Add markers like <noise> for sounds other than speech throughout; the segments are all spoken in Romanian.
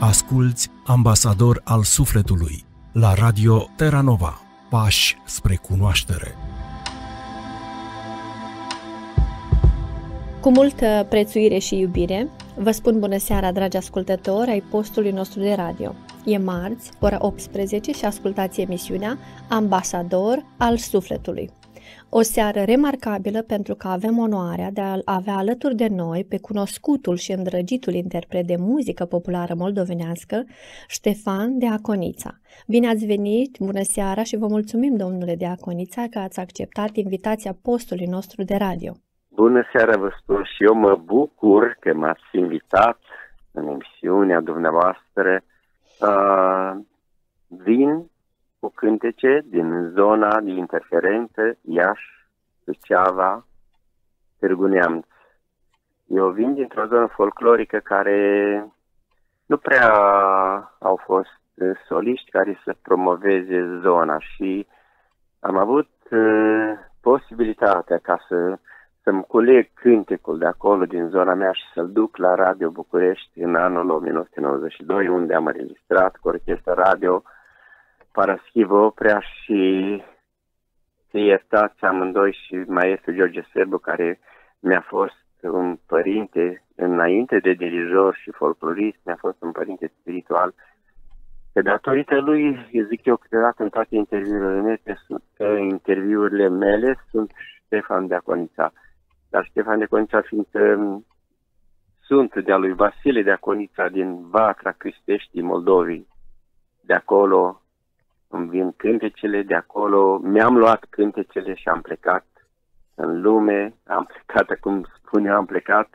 Asculți Ambasador al Sufletului la Radio Terra Nova. Pași spre cunoaștere. Cu multă prețuire și iubire, vă spun bună seara, dragi ascultători ai postului nostru de radio. E marți, ora 18 și ascultați emisiunea Ambasador al Sufletului. O seară remarcabilă pentru că avem onoarea de a avea alături de noi pe cunoscutul și îndrăgitul interpret de muzică populară moldovenească, Ștefan de Aconița. Bine ați venit, bună seara și vă mulțumim, domnule de Aconița, că ați acceptat invitația postului nostru de radio. Bună seara, vă spun și eu mă bucur că m-ați invitat în emisiunea dumneavoastră. Uh, vin cu cântece din zona de interferență Iași, Suceava, Târgu Neamț. Eu vin dintr-o zonă folclorică care nu prea au fost soliști care să promoveze zona și am avut uh, posibilitatea ca să să-mi culeg cântecul de acolo, din zona mea și să-l duc la Radio București în anul 1992, unde am înregistrat cu orchestra radio Paraschivo Oprea și să iertați amândoi și maestru George Serbu, care mi-a fost un părinte înainte de dirijor și folclorist, mi-a fost un părinte spiritual. Pe datorită lui, eu zic eu câteodată în toate interviurile mele, sunt, interviurile mele sunt Ștefan Deaconița. Dar Ștefan Deaconița fiindcă sunt de-a lui Vasile Deaconița din Vatra Cristești, Moldovii. De acolo îmi vin cântecele de acolo, mi-am luat cântecele și am plecat în lume, am plecat, cum spun eu, am plecat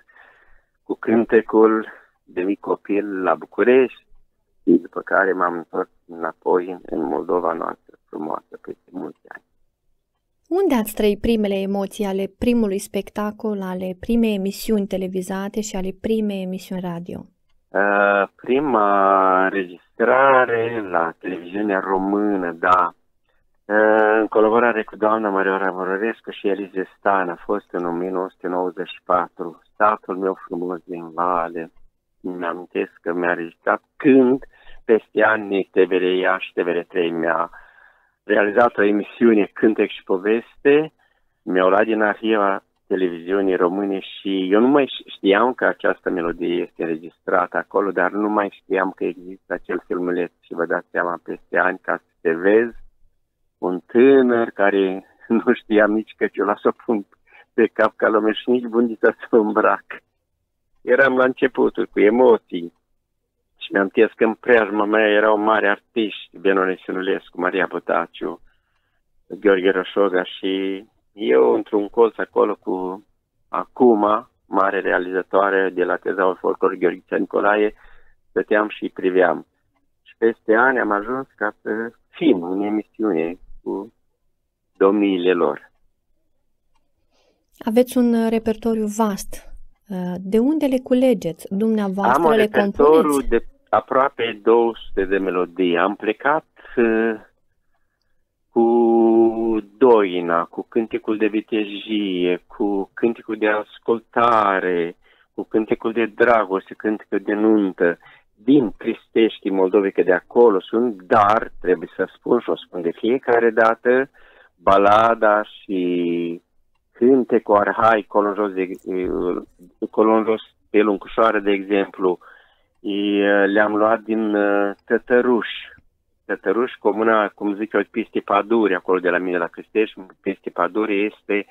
cu cântecul de mic copil la București și după care m-am întors înapoi în Moldova noastră frumoasă peste mulți ani. Unde ați trăit primele emoții ale primului spectacol, ale primei emisiuni televizate și ale primei emisiuni radio? Uh, prima înregistrare la televiziunea română, da, uh, în colaborare cu doamna Marioara Vorărescu și Elize Stan, a fost în 1994. Statul meu frumos din Vale, îmi amintesc că mi-a registrat când, peste ani, TVR Iași, TVR3 mi-a realizat o emisiune Cântec și Poveste, mi-au luat din arhiva televiziunii române și eu nu mai știam că această melodie este înregistrată acolo, dar nu mai știam că există acel filmuleț și vă dați seama peste ani ca să te vezi un tânăr care <laughs> nu știam nici că ce-o las o pun pe cap ca lume și nici bundița să îmbrac. Eram la începutul cu emoții și mi-am că în preajma mea erau mari artiști, Benone Sinulescu, Maria Botaciu, Gheorghe Roșoga și eu, într-un colț acolo cu acum, mare realizatoare de la Tezaul Folclor Gheorghița Nicolae, stăteam și priveam. Și peste ani am ajuns ca să fim în emisiune cu domniile lor. Aveți un repertoriu vast. De unde le culegeți? Dumneavoastră Am un le repertoriu compuneți? de aproape 200 de melodii. Am plecat uh, cu doina, cu cântecul de vitejie, cu cântecul de ascultare, cu cântecul de dragoste, cântecul de nuntă, din Cristești, Moldovei, că de acolo sunt, dar trebuie să spun și o spun de fiecare dată, balada și cântecul arhai, colon jos, de, colon jos pe luncușoară, de exemplu, le-am luat din uh, Tătăruși, Tătăruș, comuna, cum zic eu, peste Paduri, acolo de la mine la Cristești, peste Paduri este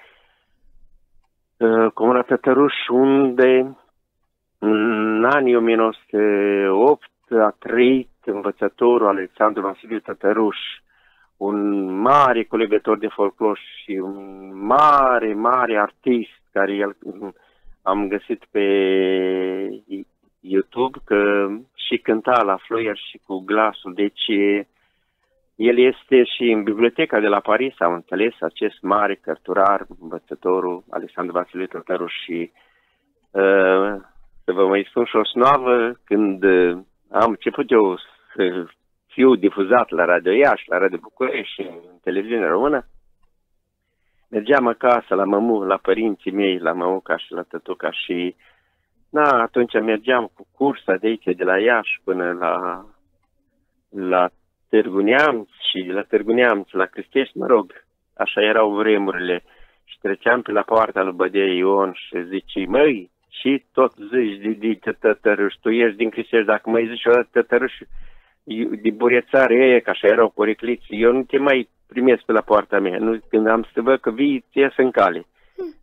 uh, comuna Tătăruș, unde în anii 1908 a trăit învățătorul Alexandru Vasiliu Tătăruș, un mare colegător de folclor și un mare, mare artist care el, am găsit pe YouTube că și cânta la fluier și cu glasul. Deci el este și în biblioteca de la Paris, am înțeles, acest mare cărturar, învățătorul Alexandru Vasile Tătăruș și uh, să vă mai spun și o snoavă, când uh, am început eu să fiu difuzat la Radio Iași, la Radio București și în televiziunea română, mergeam acasă la mămu, la părinții mei, la mămuca și la tătuca și Na, atunci mergeam cu cursa de aici, de la Iași până la, la Târgu Neamț și de la Târgu Neamț la Cristești, mă rog, așa erau vremurile. Și treceam pe la poarta lui Bădea Ion și zice, măi, și tot zici de, de tătărâși, tu ești din Cristești, dacă mai zici o dată tătărâși, de burețare e, că așa erau coricliți, eu nu te mai primesc pe la poarta mea, nu, când am să văd că vii, ți ies în cale.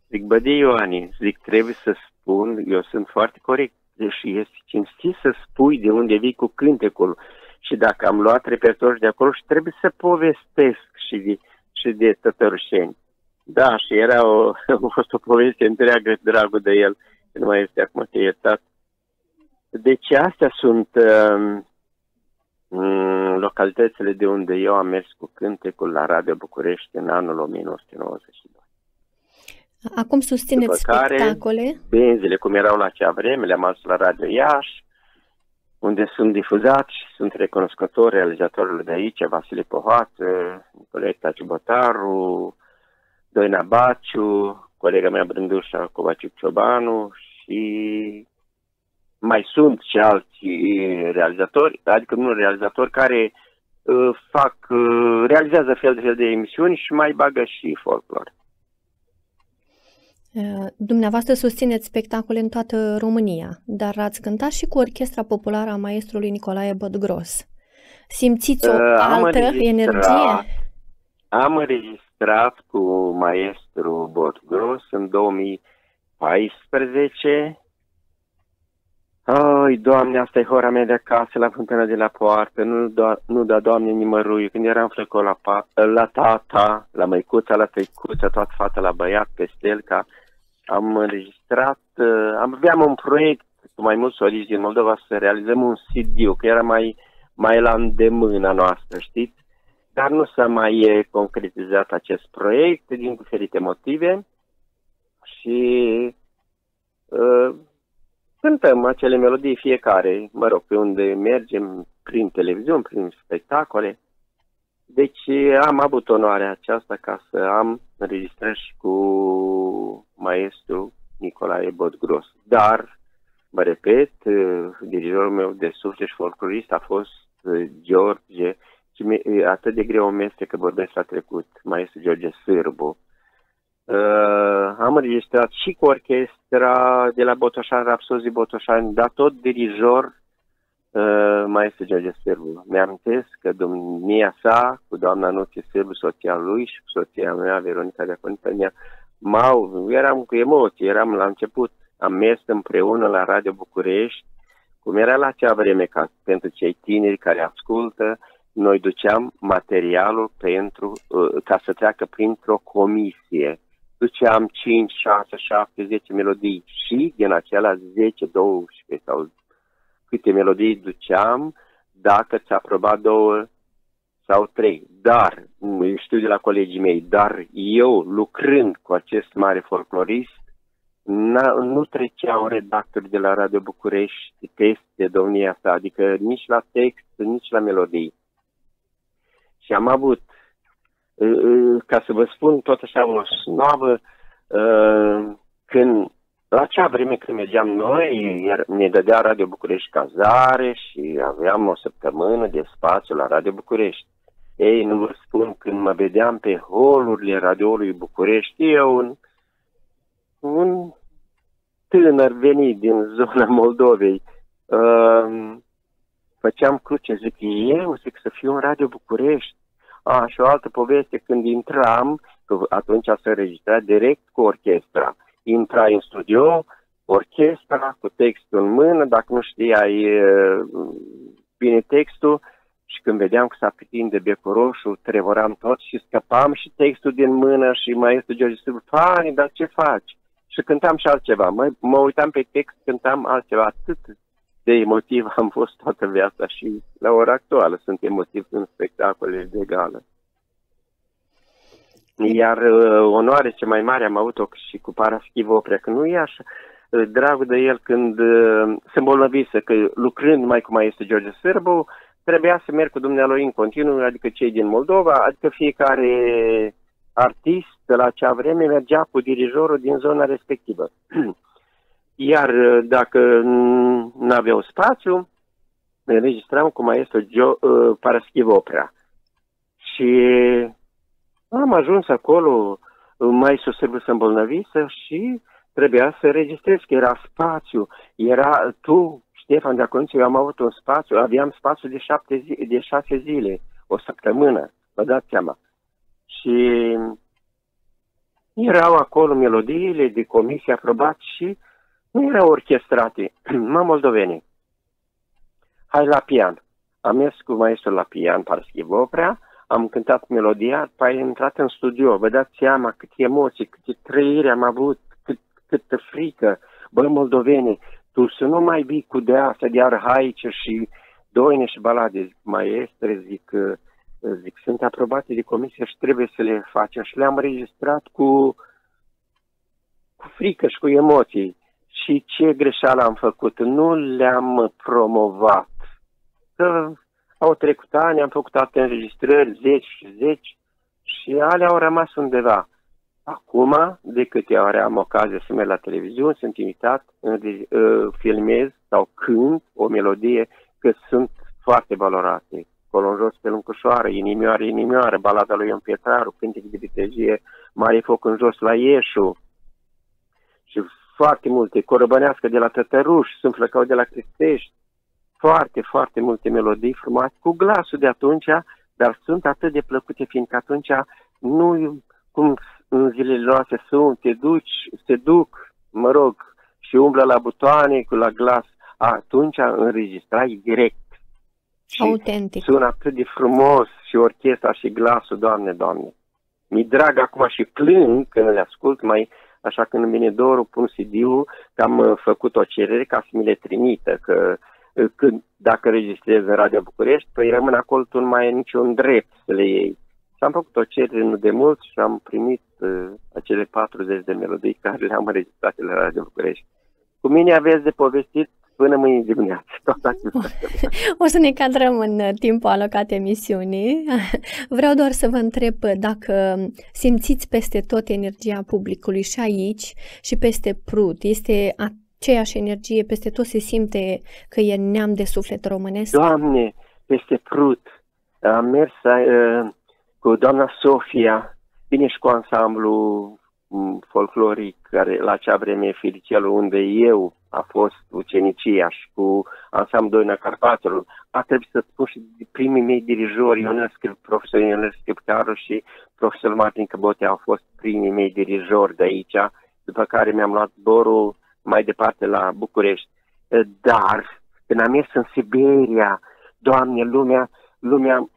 Zic, bă, de Ioani, zic, trebuie să spun, eu sunt foarte corect și este cinstit să spui de unde vii cu cântecul și dacă am luat repertoriul de acolo și trebuie să povestesc și de, și de tătărușeni. Da, și era o, <laughs> a fost o poveste întreagă, dragul de el, nu mai este acum te iertat. Deci astea sunt uh, localitățile de unde eu am mers cu cântecul la Radio București în anul 1992. Acum susțineți După spectacole? Care, benzile, cum erau la acea vreme, le-am adus la Radio Iași, unde sunt difuzați și sunt recunoscători realizatorilor de aici, Vasile Pohoață, Nicoleta Ciubotaru, Doina Baciu, colega mea Brândușa Covaciuc Ciobanu și mai sunt și alți realizatori, adică nu realizatori care uh, fac, uh, realizează fel de fel de emisiuni și mai bagă și folclor. Uh, dumneavoastră susțineți spectacole în toată România, dar ați cântat și cu Orchestra Populară a maestrului Nicolae Bădgros. Simțiți o uh, altă energie? Am înregistrat cu maestru Bădgros în 2014 Ai, Doamne, asta e hora mea de acasă, la fântâna de la poartă, nu, do- nu da, Doamne, nimărui. Când eram flecol la, pa- la tata, la măicuța, la tăicuța, toată fata la băiat, pe stelca, am înregistrat, uh, am, aveam un proiect cu mai mulți soliști din Moldova să realizăm un cd că era mai, mai la îndemâna noastră, știți? Dar nu s-a mai concretizat acest proiect din diferite motive și uh, cântăm acele melodii fiecare, mă rog, pe unde mergem, prin televiziune, prin spectacole. Deci am avut onoarea aceasta ca să am înregistrări și cu maestru Nicolae Bodgros. Dar, mă repet, dirijorul meu de suflet și folclorist a fost George, și atât de greu meste că vorbesc la trecut, maestru George Sârbu, Uh, am înregistrat și cu orchestra de la Botoșan, Rapsozii Botoșani, dar tot dirijor uh, maestru George Sârbu. Mi-amintesc că domnia sa, cu doamna Nuție Sârbu, soția lui și cu soția mea, Veronica de Aconitania, m-au, eram cu emoții, eram la început, am mers împreună la Radio București, cum era la acea vreme ca pentru cei tineri care ascultă, noi duceam materialul pentru, uh, ca să treacă printr-o comisie duceam 5, 6, 7, 10 melodii și din acelea 10, 12 sau câte melodii duceam, dacă ți-a aprobat două sau trei. Dar, știu de la colegii mei, dar eu, lucrând cu acest mare folclorist, nu treceau redactori de la Radio București peste domnia sa, adică nici la text, nici la melodii. Și am avut ca să vă spun tot așa o snoavă, când la acea vreme când mergeam noi, ne dădea Radio București cazare și aveam o săptămână de spațiu la Radio București. Ei, nu vă spun, când mă vedeam pe holurile radioului București, eu un, un tânăr venit din zona Moldovei, uh, făceam cruce, zic, eu zic să fiu în Radio București, a, și o altă poveste, când intram, că atunci se înregistrat direct cu orchestra. Intra în studio, orchestra cu textul în mână, dacă nu știai bine textul, și când vedeam că s-a de becul roșu, trevoram tot și scăpam și textul din mână și maestru George Silva, Fani, dar ce faci? Și cântam și altceva. Mă, mă uitam pe text, cântam altceva. Atât de emotiv <laughs> am fost toată viața și la ora actuală sunt emotiv în spectacole de gală. Iar uh, onoare ce mai mare am avut-o și cu Paraschiv Oprea, că nu e așa uh, dragul de el când uh, se îmbolnăvise, că lucrând mai cum mai este George Sârbu, trebuia să merg cu dumnealui în continuu, adică cei din Moldova, adică fiecare artist de la acea vreme mergea cu dirijorul din zona respectivă. <clears throat> Iar uh, dacă nu aveau spațiu, înregistram cu maestru Gio, uh, Paraschiv Opera. Și am ajuns acolo, mai sărbă să îmbolnăvisă și trebuia să registrez că era spațiu. Era tu, Ștefan de atunci, eu am avut un spațiu, aveam spațiu de, șapte zi, de șase zile, o săptămână, vă dați seama. Și erau acolo melodiile de comisie aprobat și nu erau orchestrate, <clears throat> mă moldoveni. Hai la pian. Am mers cu maestrul la pian, Parschiv Oprea, am cântat melodia, după am intrat în studio, vă dați seama câte emoții, câte trăiri am avut, cât, câtă frică. Bă, moldoveni, tu să nu mai vii cu de asta de arhaice și doine și balade, zic, maestre, zic, zic, sunt aprobate de comisie și trebuie să le facem. Și le-am registrat cu, cu frică și cu emoții. Și ce greșeală am făcut? Nu le-am promovat. Că au trecut ani, am făcut alte înregistrări, zeci și zeci, și alea au rămas undeva. Acum, de câte ori am ocazie să merg la televiziune, sunt invitat, filmez sau cânt o melodie, că sunt foarte valorate. Colo în jos pe Luncușoară, Inimioară, Inimioară, balada lui Ion Pietraru, Cântec de Vitegie, Mare Foc în jos la Ieșu. Și foarte multe, Corăbănească de la Tătăruș, Sunt Flăcău de la Cristești, foarte, foarte multe melodii frumoase, cu glasul de atunci, dar sunt atât de plăcute, fiindcă atunci nu cum în zilele noastre sunt, te duci, te duc, mă rog, și umblă la butoane cu la glas. Atunci înregistrai direct. Și Autentic. sună atât de frumos și orchestra și glasul, Doamne, Doamne. Mi drag acum și plâng când le ascult, mai așa când îmi vine dorul, pun CD-ul, că am uh, făcut o cerere ca să mi le trimită, că uh, când, dacă registrez în Radio București, păi rămân acolo, tu nu mai ai niciun drept să le iei. Și am făcut o cerere nu de mult și am primit uh, acele 40 de melodii care le-am <laughs> înregistrat la Radio București. Cu mine aveți de povestit până mâine dimineață. <laughs> <laughs> o să ne cadrăm în timpul alocat emisiunii. <laughs> Vreau doar să vă întreb dacă simțiți peste tot energia publicului și aici și peste Prut. Este aceeași energie, peste tot se simte că e neam de suflet românesc? Doamne, peste Prut. Am mers uh, cu doamna Sofia, bine și cu ansamblu mm, folcloric, care la acea vreme Filicelul, unde eu a fost ucenicia și cu ansamblu Doina Carpatelor. A trebuit să spun și primii mei dirijori, Ionescu, profesor Ionescu Căptaru și profesor Martin Căbote au fost primii mei dirijori de aici, după care mi-am luat zborul mai departe la București. Dar, când am mers în Siberia, Doamne, lumea lumea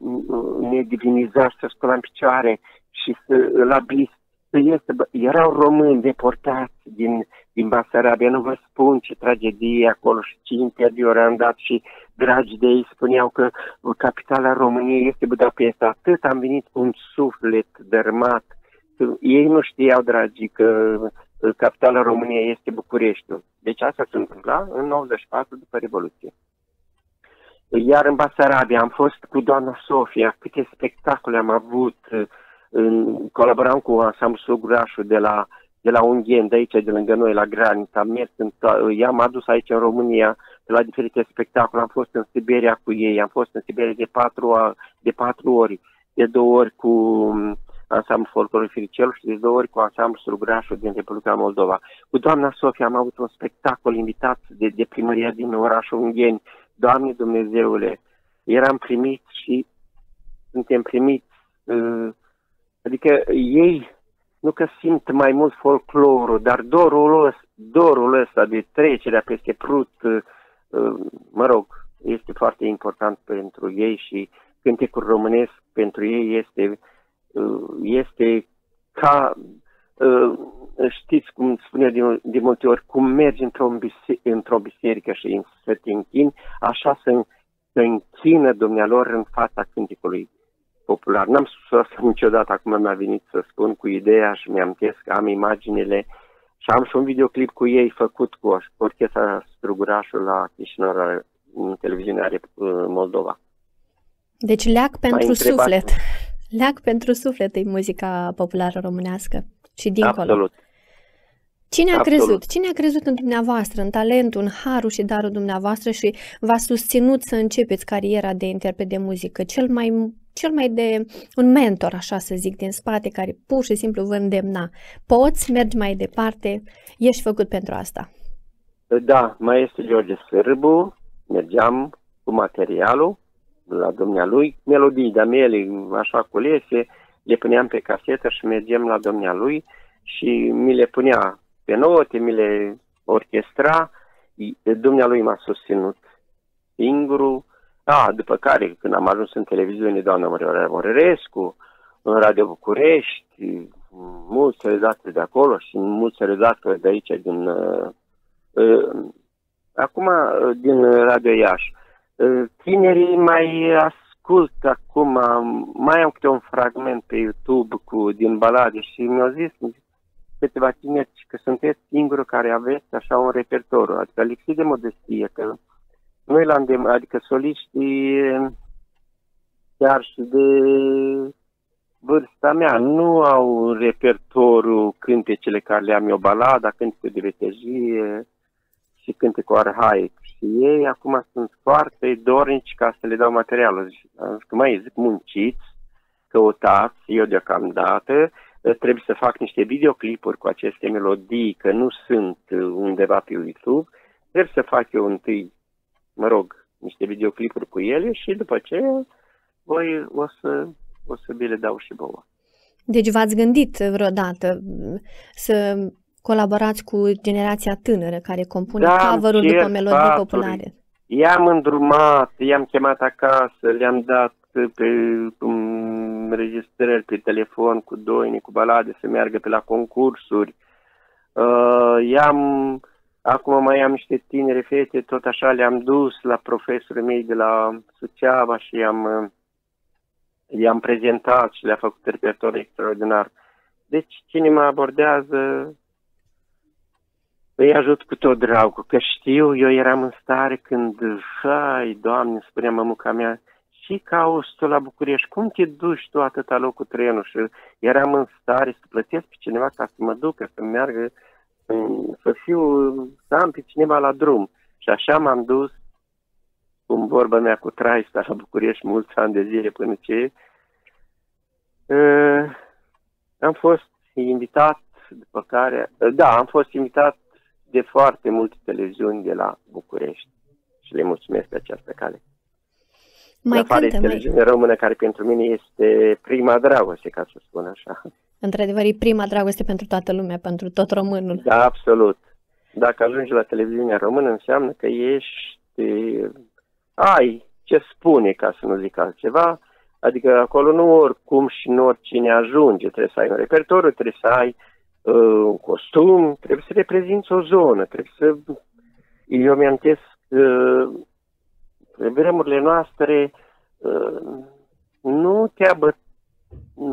ne diviniza să scolam picioare și să, la bis, să este, erau români deportați din, din Basarabia, nu vă spun ce tragedie acolo și ce interviuri am dat și dragi de ei spuneau că capitala României este Budapesta. Atât am venit cu un suflet dărmat. Ei nu știau, dragii, că capitala României este Bucureștiul. Deci asta se întâmpla în 94 după Revoluție. Iar în Basarabia am fost cu doamna Sofia, câte spectacole am avut, în, colaboram cu ansamblu Sugurașul de la, de la Unghen, de aici, de lângă noi, la graniță. Am mers în, i-am adus aici în România de la diferite spectacole. Am fost în Siberia cu ei, am fost în Siberia de patru, de patru ori, de două ori cu um, ansamblu folclor Firicel și de două ori cu ansamblu Sugurașul din Republica Moldova. Cu doamna Sofia am avut un spectacol invitat de, de primăria din orașul Ungheni Doamne Dumnezeule, eram primit și suntem primiți. Uh, adică ei nu că simt mai mult folclorul, dar dorul ăsta, dorul ăsta de trecerea peste prut, uh, mă rog, este foarte important pentru ei și cântecul românesc pentru ei este, uh, este ca știți cum spune de, de multe ori, cum mergi într-o, bise- într biserică și să te închini, așa să, să închină dumnealor în fața cântecului popular. N-am spus <laughs> asta niciodată, acum mi-a venit să spun cu ideea și mi-am că am imaginile și am și un videoclip cu ei făcut cu orchestra Strugurașul la Chișinău, în televiziunea Moldova. Deci leac pentru suflet. <laughs> Leac pentru suflet e muzica populară românească și dincolo. Absolut. Cine a Absolut. crezut? Cine a crezut în dumneavoastră, în talentul, în harul și darul dumneavoastră și v-a susținut să începeți cariera de interpret de muzică? Cel mai, cel mai de un mentor, așa să zic, din spate, care pur și simplu vă îndemna. Poți, mergi mai departe, ești făcut pentru asta. Da, mai este George Sârbu, mergeam cu materialul la dumnealui, melodii de mele, așa culese, le puneam pe casetă și mergem la dumnealui și mi le punea pe note, mi le orchestra, dumnealui m-a susținut singurul, a, după care, când am ajuns în televiziune, doamna Maria Morărescu, în Radio București, mulți redatori de acolo și mulți redatori de aici, din, uh, uh, acum, uh, din Radio Iași. Uh, tinerii mai ascult acum, mai am câte un fragment pe YouTube cu, din balade și mi-au zis câteva tineri că sunteți singurul care aveți așa un repertoriu, adică lipsit de modestie, că noi la îndem, adică soliștii chiar și de vârsta mea nu au repertoriu cântecele care le am eu, balada, cântece de vetejie și cântecul arhaic. Și ei acum sunt foarte dornici ca să le dau materialul. Zic, mai zic, munciți, căutați, eu deocamdată, trebuie să fac niște videoclipuri cu aceste melodii, că nu sunt undeva pe YouTube, trebuie să fac eu întâi, mă rog, niște videoclipuri cu ele și după ce voi o să, o să vi le dau și vouă. Deci v-ați gândit vreodată să colaborați cu generația tânără care compune da, cover după melodii populare? I-am îndrumat, i-am chemat acasă, le-am dat pe înregistrări pe telefon cu doini, cu balade, să meargă pe la concursuri. Uh, i-am, acum mai am niște tinere fete, tot așa le-am dus la profesorii mei de la Suceava și i-am, uh, i-am prezentat și le-a făcut repertoriu extraordinar. Deci cine mă abordează, îi ajut cu tot dragul, că știu, eu eram în stare când, hai, Doamne, spunea mămuca mea, și cauți tu la București, cum te duci tu atâta loc cu trenul? Și eram în stare să plătesc pe cineva ca să mă ducă, să meargă, să fiu, să am pe cineva la drum. Și așa m-am dus, cum vorba mea cu Traista la București mulți ani de zile până ce uh, am fost invitat, după care, da, am fost invitat de foarte multe televiziuni de la București și le mulțumesc pe această cale. Mai afară cântă, televiziune mai... română care pentru mine este prima dragoste, ca să spun așa. Într-adevăr, e prima dragoste pentru toată lumea, pentru tot românul. Da, absolut. Dacă ajungi la televiziunea română, înseamnă că ești... ai ce spune, ca să nu zic altceva, Adică acolo nu oricum și nu oricine ajunge. Trebuie să ai un repertoriu, trebuie să ai uh, un costum, trebuie să reprezinți o zonă, trebuie să... Eu mi-am uh, vremurile noastre uh, nu te abă,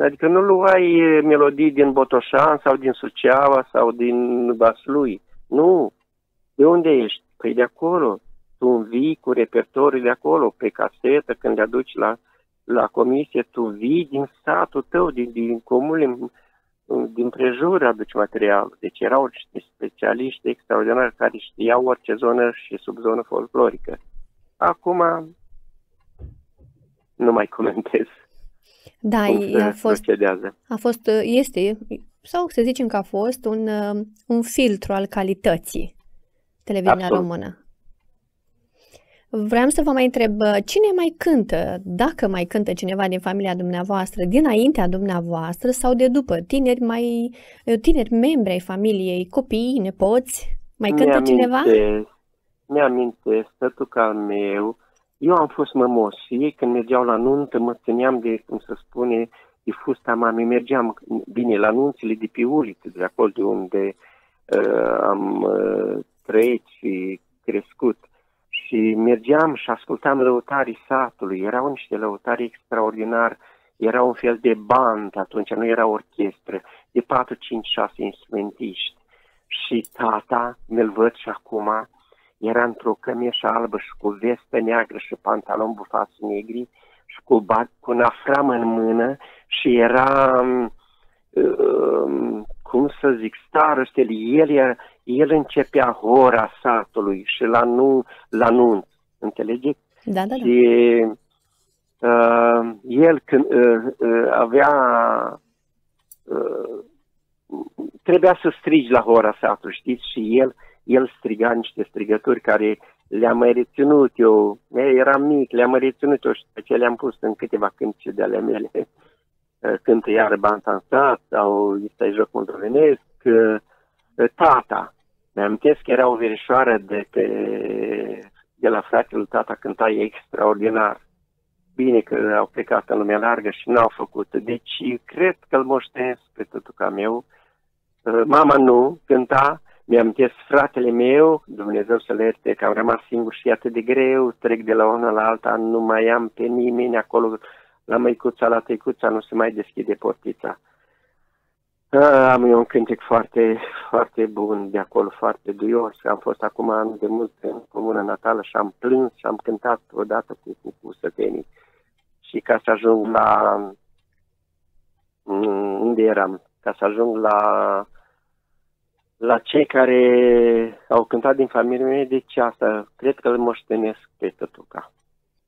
adică nu luai melodii din Botoșan sau din Suceava sau din Vaslui. Nu. De unde ești? Păi de acolo. Tu învii cu repertoriul de acolo, pe casetă, când le aduci la, la comisie, tu vii din satul tău, din, din comunul, din prejur aduci material. Deci erau niște specialiști extraordinari care știau orice zonă și subzonă folclorică. Acum nu mai comentez. Da, a fost, procedează. a fost, este, sau să zicem că a fost un, un filtru al calității televiziunea Absolut. română. Vreau să vă mai întreb, cine mai cântă, dacă mai cântă cineva din familia dumneavoastră, dinaintea dumneavoastră sau de după, tineri mai, tineri membri ai familiei, copii, nepoți, mai cântă cineva? mi-amintesc, tătuca al meu, eu am fost mămos și ei când mergeau la nuntă mă țineam de, cum să spune, de fusta mamei. Mergeam, bine, la nunțile de pe uliță, de acolo de unde uh, am uh, trăit și crescut. Și mergeam și ascultam lăutarii satului. Erau niște lăutari extraordinari. Era un fel de band atunci, nu era orchestră, de 4, 5, 6 instrumentiști. Și tata, mi-l văd și acum, era într-o cămeșă albă și cu vestă neagră și pantalon bufați negri și cu, bat, cu un afram în mână și era um, um cum să zic, starostele, el, el începea hora satului și la, nu, la nunț, înțelegeți? Da, da, da. Și uh, el când uh, uh, avea uh, trebuia să strigi la hora satului, știți? Și el, el striga niște strigături care le-am mai reținut eu, eram mic, le-am mai reținut eu și pe ce le-am pus în câteva cântece de ale mele. <laughs> Cântă iară Bantansat sau este joc moldovenesc, tata. Mi-am că era o verișoară de, pe, de la fratele tata cânta extraordinar. Bine că au plecat în lumea largă și n-au făcut. Deci cred că îl moștenesc pe ca meu. Mama nu cânta, mi-am fratele meu, Dumnezeu să le ierte, că am rămas singur și atât de greu, trec de la una la alta, nu mai am pe nimeni acolo, la măicuța, la tăicuța, nu se mai deschide portița. Am eu un cântec foarte, foarte bun de acolo, foarte duios. Am fost acum anul de mult în comună natală și am plâns și am cântat odată cu, cu, cu sătenii. Și ca să ajung la... Mm, unde eram? Ca să ajung la la cei care au cântat din familie mea, deci asta, cred că îl moștenesc pe tătuca.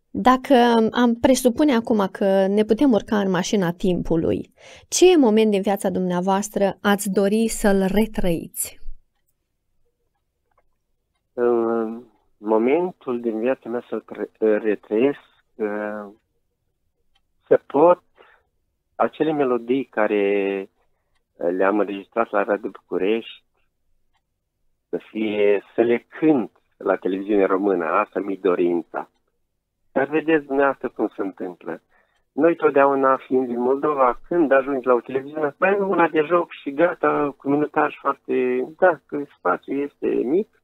Dacă am presupune acum că ne putem urca în mașina timpului, ce moment din viața dumneavoastră ați dori să-l retrăiți? În momentul din viața mea să-l retrăiesc, uh, să pot acele melodii care le-am înregistrat la Radio București, să fie, să le cânt la televiziune română, asta mi dorința. Dar vedeți dumneavoastră cum se întâmplă. Noi totdeauna, fiind din Moldova, când ajungi la o televiziune, mai una de joc și gata, cu minutaj foarte... Da, că spațiul este mic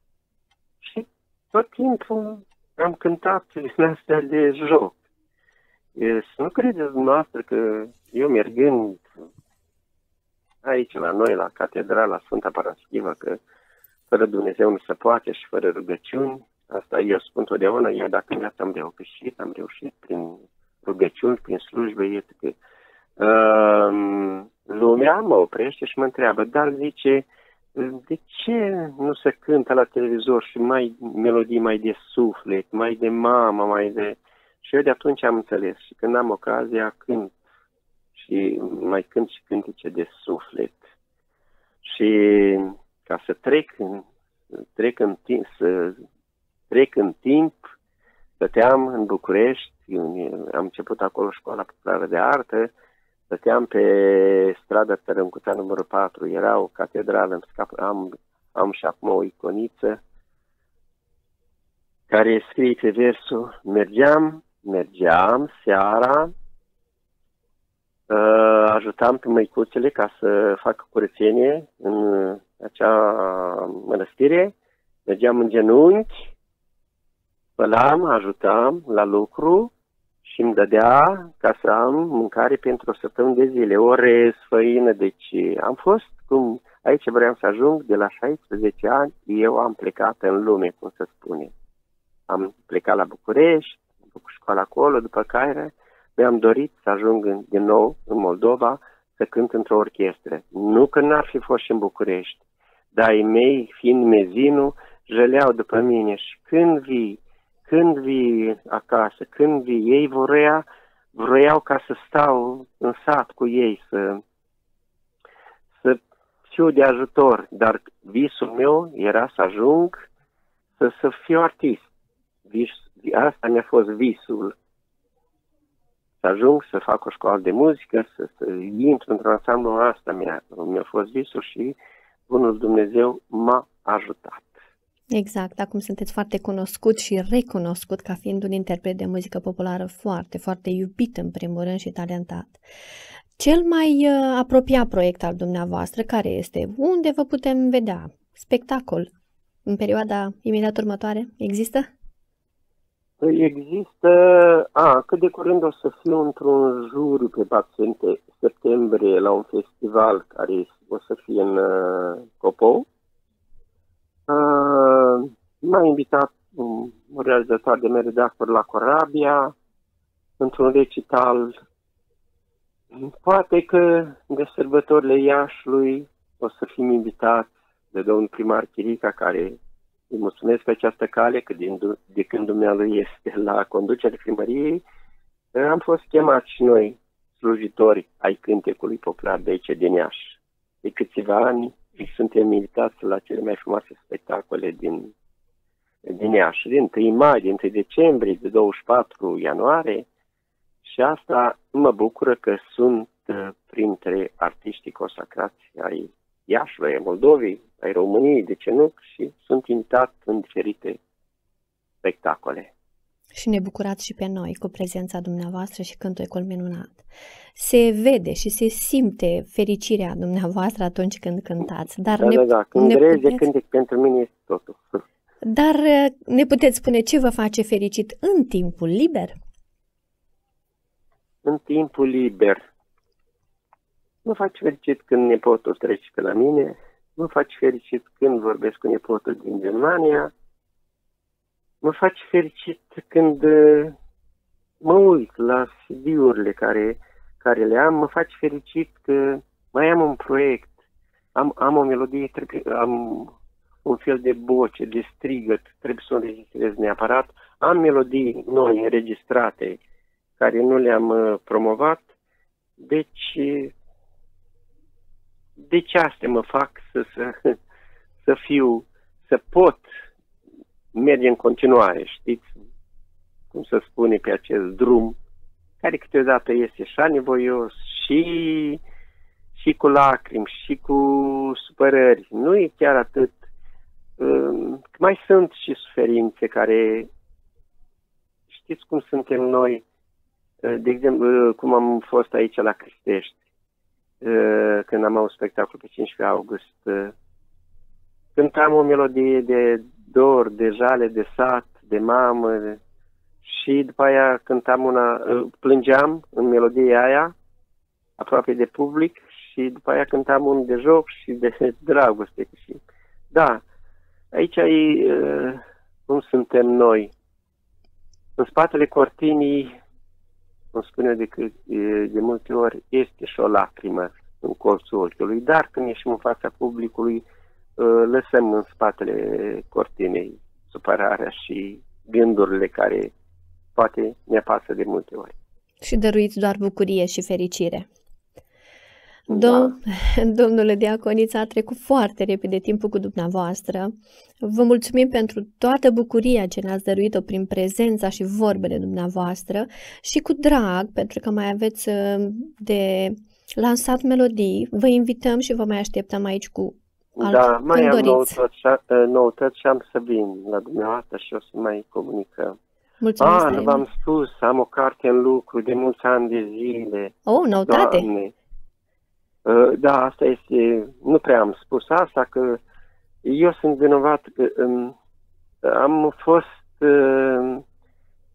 și tot timpul am cântat din astea de joc. Să nu credeți dumneavoastră că eu mergând aici la noi, la Catedrala Sfânta Paraschivă, că fără Dumnezeu nu se poate și fără rugăciuni. Asta eu spun totdeauna, eu dacă în viața am reușit, am reușit prin rugăciuni, prin slujbe, este că uh, lumea mă oprește și mă întreabă, dar zice, de ce nu se cântă la televizor și mai melodii mai de suflet, mai de mamă, mai de... Și eu de atunci am înțeles și când am ocazia cânt și mai cânt și cântece de suflet. Și ca să trec în, trec în timp, să trec în timp, stăteam în București, am început acolo școala populară de artă, stăteam pe strada Tărâncuța numărul 4, era o catedrală, am, am și acum o iconiță care e scrie pe versul Mergeam, mergeam seara, uh, ajutam pe măicuțele ca să facă curățenie în acea mănăstire, mergeam în genunchi, spălam, ajutam la lucru și îmi dădea ca să am mâncare pentru o săptămână de zile, orez, făină, deci am fost cum aici vreau să ajung, de la 16 ani eu am plecat în lume, cum se spune. Am plecat la București, am făcut școală acolo, după care mi-am dorit să ajung în, din nou în Moldova să cânt într-o orchestră. Nu că n-ar fi fost și în București, dar ai mei, fiind mezinul, jăleau după mine și când vii, când vii acasă, când vii, ei vorea, vroiau ca să stau în sat cu ei, să, să fiu de ajutor, dar visul meu era să ajung să, să fiu artist. Vis, asta mi-a fost visul. Să ajung să fac o școală de muzică, să, să intru într-un ansamblu, asta mi-a, mi-a fost visul și Bunul Dumnezeu m-a ajutat. Exact, acum sunteți foarte cunoscut și recunoscut ca fiind un interpret de muzică populară foarte, foarte iubit în primul rând și talentat. Cel mai uh, apropiat proiect al dumneavoastră, care este? Unde vă putem vedea? Spectacol? În perioada imediat următoare? Există? Păi există, a, cât de curând o să fiu într-un juriu pe 4 septembrie la un festival care o să fie în uh, Copou. Uh, m-a invitat un, un realizator de mere de actor la Corabia, într-un recital, poate că de sărbătorile Iașului, o să fim invitați de domnul primar Chirica, care îi mulțumesc pe această cale, că din, de când dumnealui este la conducerea primăriei, am fost chemați și noi, slujitori ai cântecului popular de aici, din Iași. De câțiva ani suntem invitați la cele mai frumoase spectacole din, din Iași, din 1 mai, din 1 decembrie, de 24 ianuarie. Și asta mă bucură că sunt uh, printre artiștii consacrați ai Iașului, ai Moldovei, ai României, de ce nu, și sunt invitat în diferite spectacole. Și ne bucurați și pe noi cu prezența dumneavoastră și cântul ecol minunat. Se vede și se simte fericirea dumneavoastră atunci când cântați. Dar da, ne, da, da. Când ne rezi, puteți... cântec pentru mine este totul. <laughs> Dar uh, ne puteți spune ce vă face fericit în timpul liber? În timpul liber. Mă face fericit când nepotul trece pe la mine, mă face fericit când vorbesc cu nepotul din Germania, mă face fericit când uh, mă uit la CD-urile care, care le am, mă face fericit că mai am un proiect, am, am o melodie, trebuie, am un fel de boce, de strigăt, trebuie să o înregistrez neapărat. Am melodii noi înregistrate care nu le-am uh, promovat, deci deci astea mă fac să, să, să fiu, să pot merge în continuare, știți, cum să spune, pe acest drum, care câteodată este și nevoios și, și cu lacrimi și cu supărări. Nu e chiar atât. Mai sunt și suferințe care, știți cum suntem noi, de exemplu, cum am fost aici la Cristești, când am avut spectacol pe 15 august, cântam o melodie de dor, de jale, de sat, de mamă și după aia cântam una, plângeam în melodia aia, aproape de public și după aia cântam un de joc și de <laughs> dragoste. Și, da, aici e cum suntem noi. În spatele cortinii, cum spune de, de multe ori, este și o lacrimă în colțul ochiului, dar când ieșim în fața publicului, Uh, lăsăm în spatele cortinei supărarea și gândurile care poate ne pasă de multe ori. Și dăruiți doar bucurie și fericire. Dom- da. <laughs> Domnule Diaconiță, a trecut foarte repede timpul cu dumneavoastră. Vă mulțumim pentru toată bucuria ce ne-ați dăruit-o prin prezența și vorbele dumneavoastră și cu drag, pentru că mai aveți uh, de lansat melodii. Vă invităm și vă mai așteptăm aici cu alt, da, mai am noutăți, noutăți și am să vin la dumneavoastră și o să mai comunicăm. Mulțumesc ah, nu v-am spus, am o carte în lucru de mulți ani de zile. Oh, noutate! Doamne. Da, asta este, nu prea am spus asta, că eu sunt vinovat, am fost,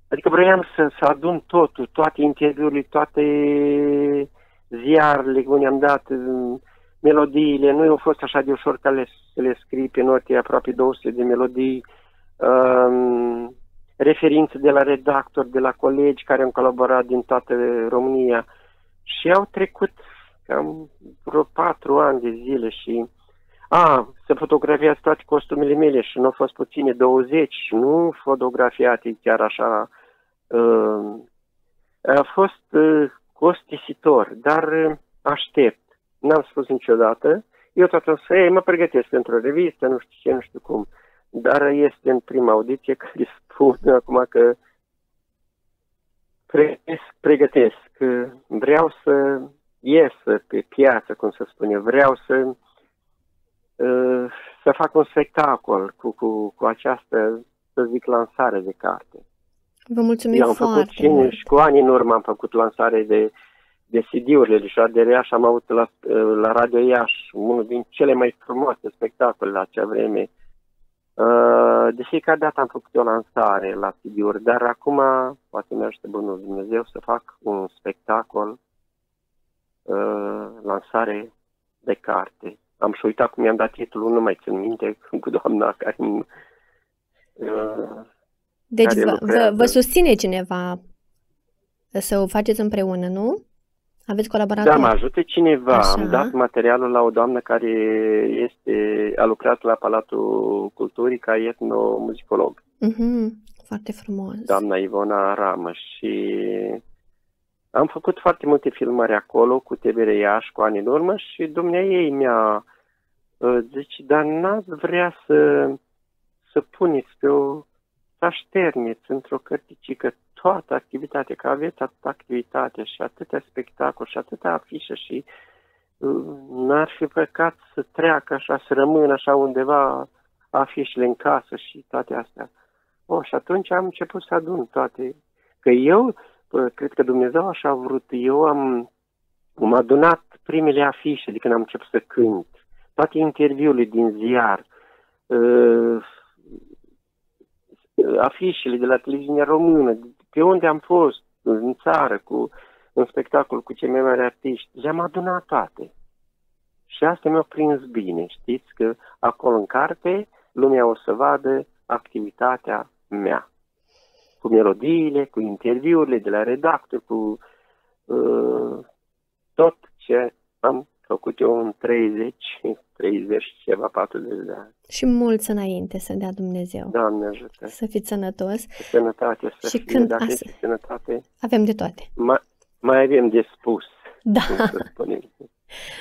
adică vreau să, să adun totul, toate interviurile, toate ziarele unde am dat, melodiile, nu au fost așa de ușor ca le, să le scrii pe note aproape 200 de melodii, um, referințe de la redactori, de la colegi care au colaborat din toată România. Și au trecut cam vreo patru ani de zile și a, să fotografiați toate costumele mele și nu au fost puține 20, nu fotografiate chiar așa. Uh, a fost uh, costisitor, dar uh, aștept n-am spus niciodată. Eu tot să ei, mă pregătesc pentru o revistă, nu știu ce, nu știu cum. Dar este în prima audiție care spun <laughs> acum că pregătesc, pregătesc. Vreau să ies pe piață, cum să spune. Vreau să să fac un spectacol cu, cu, cu această, să zic, lansare de carte. Vă mulțumim Eu am foarte făcut și, mult. și cu ani în urmă am făcut lansare de de CD-urile de Șoar de Iași am avut la, la Radio Iași, unul din cele mai frumoase spectacole la acea vreme. Uh, de fiecare dată am făcut o lansare la CD-uri, dar acum poate mi ajută Bunul Dumnezeu să fac un spectacol, uh, lansare de carte. Am și uitat cum i-am dat titlul, nu mai țin minte, <laughs> cu doamna care... Uh, deci care vă, vă, vă susține cineva să o faceți împreună, nu? Aveți colaborator? Da, mă ajută cineva. Așa. Am dat materialul la o doamnă care este, a lucrat la Palatul Culturii ca etnomuzicolog, Mhm, Foarte frumos. doamna Ivona Ramă și am făcut foarte multe filmări acolo cu TBR Iași cu ani în urmă și dumnea ei mi-a uh, zice, dar n-ați vrea să, să puneți pe o, să așterneți într-o cărticică toată activitatea, că aveți atâta activitate și atâtea spectacol și atâtea afișe și uh, n-ar fi păcat să treacă așa, să rămână așa undeva afișele în casă și toate astea. O, și atunci am început să adun toate. Că eu, bă, cred că Dumnezeu așa a vrut, eu am, am adunat primele afișe de când am început să cânt, toate interviurile din ziar, uh, afișele de la televiziunea română, pe unde am fost în țară cu un spectacol cu cei mai mari artiști, le-am adunat toate. Și asta mi-a prins bine, știți, că acolo în carte lumea o să vadă activitatea mea. Cu melodiile, cu interviurile de la redactor, cu uh, tot ce am făcut eu în 30, 30 și ceva, 40 de ani. Și mulți înainte să dea Dumnezeu. Doamne ajută! Să fiți sănătos. Sănătate să Și fie, când dacă as- este sănătate, Avem de toate. mai, mai avem de spus, Da. cum să spunem.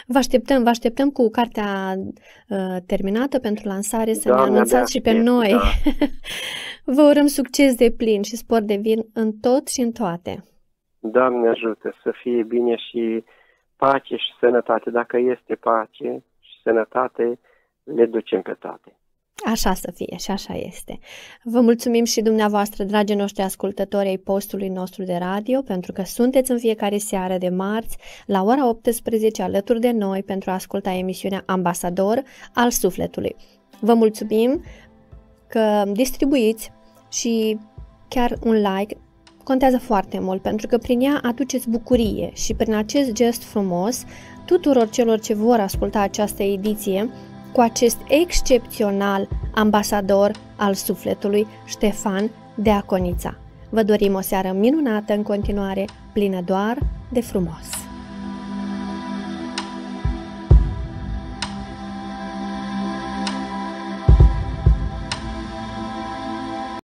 Vă așteptăm, vă așteptăm cu cartea uh, terminată pentru lansare să Doamne, ne anunțați și abia pe aștept, noi. da. <laughs> Vă urăm succes de plin și spor de vin în tot și în toate. Doamne ajută să fie bine și pace și sănătate. Dacă este pace și sănătate, le ducem pe toate. Așa să fie și așa este. Vă mulțumim și dumneavoastră, dragii noștri ascultători ai postului nostru de radio, pentru că sunteți în fiecare seară de marți la ora 18 alături de noi pentru a asculta emisiunea Ambasador al Sufletului. Vă mulțumim că distribuiți și chiar un like contează foarte mult pentru că prin ea aduceți bucurie și prin acest gest frumos tuturor celor ce vor asculta această ediție cu acest excepțional ambasador al sufletului, Ștefan Deaconița. Vă dorim o seară minunată în continuare, plină doar de frumos.